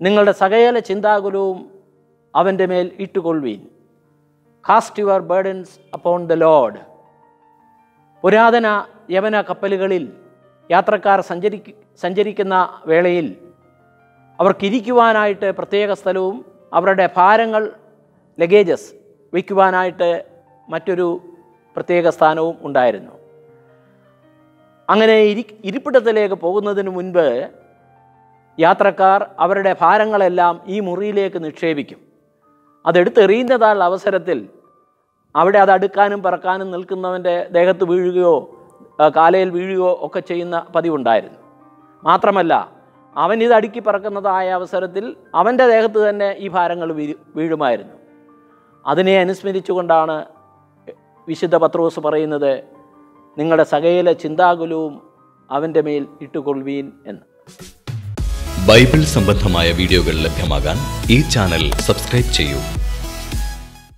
നിങ്ങളുടെ സകല ചിന്താകുലവും അവന്റെ മേൽ ഇട്ടുകൊള്ളുവീൻ. Cast your burdens upon the lord പുരാതന യവന കപ്പലുകളിൽ യാത്രക്കാർ സഞ്ചരി സഞ്ചരിക്കുന്ന വേളയിൽ അവർക്കിരിക്കുവാനായിട്ട് പ്രത്യേക സ്ഥലവും അവരുടെ ഭാരങ്ങൾ ലഗേജസ് വയ്ക്കുവാനായിട്ട് മറ്റൊരു പ്രത്യേക സ്ഥാനവും ഉണ്ടായിരുന്നു. അങ്ങനെ ഇരി ഇരിപ്പിടത്തിലേക്ക് പോകുന്നതിന് മുൻപ് യാത്രക്കാർ അവരുടെ ഭാരങ്ങളെല്ലാം ഈ മുറിയിലേക്ക് നിക്ഷേപിക്കും. അതെടുത്തെറിയുന്നതായുള്ള അവസരത്തിൽ അവിടെ അത് അടുക്കാനും പറക്കാനും നിൽക്കുന്നവന്റെ ദേഹത്ത് വീഴുകയോ കാലയിൽ വീഴുകയോ ഒക്കെ ചെയ്യുന്ന പതിവുണ്ടായിരുന്നു. മാത്രമല്ല അവൻ ഇത് അടുക്കി പറക്കുന്നതായ അവസരത്തിൽ അവന്റെ ദേഹത്ത് തന്നെ ഈ ഭാരങ്ങൾ വീഴുമായിരുന്നു. അതിനെ അനുസ്മരിച്ചുകൊണ്ടാണ് വിശുദ്ധ പത്രോസ് പറയുന്നത് നിങ്ങളുടെ സകയിലെ ചിന്താകുലവും അവന്റെ മേൽ ഇട്ടുകൊള്ളുവീൻ എന്ന്. ബൈബിൾ സംബന്ധമായ വീഡിയോകൾ ലഭ്യമാകാൻ ഈ ചാനൽ സബ്സ്ക്രൈബ് ചെയ്യൂ.